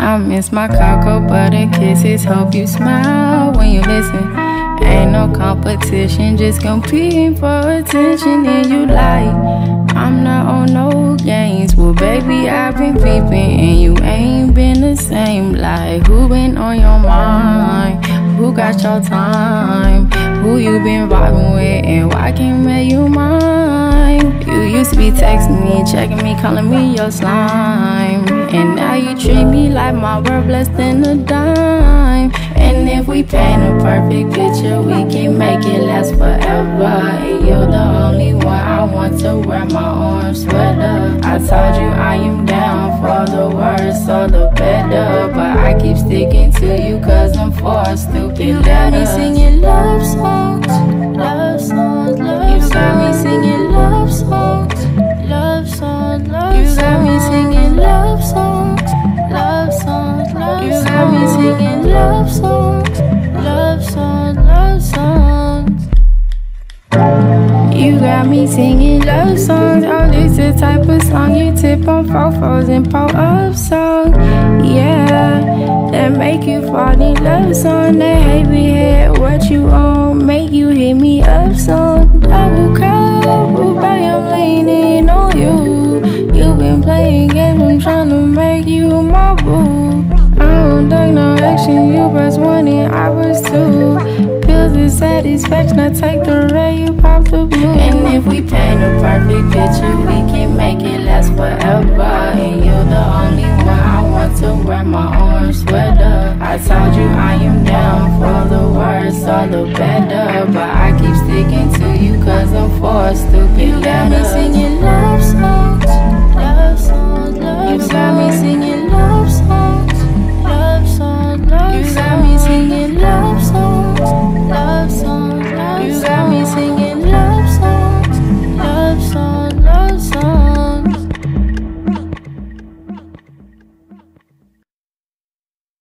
I miss my cocoa butter kisses. Hope you smile when you listen. Ain't no competition, just competing for attention. And you like, I'm not on no games. Well, baby, I've been peeping, and you ain't been the same. Like, who been on your mind? Who got your time? Who you been vibing with, and why can't make you mine? You used to be texting me, checking me, calling me your slime. And now you treat me like my worth less than a dime. And if we paint a perfect picture, we can make it last forever. And you're the only one I want to wear my orange sweater. I told you I am down for the worse or the better. But I keep sticking to you cause I'm for a stupid You got me singing love songs, singing love songs. Oh, this the type of song you tip on fofos and pull up songs. Yeah, that make you fall in love song. That heavy head, Pills satisfaction, I take the red, you pop the blue. And if we paint a perfect picture, we can make it last forever. And you're the only one I want to wear my orange sweater. I told you I am down for the worse or the better. But I keep sticking to you cause I'm forced a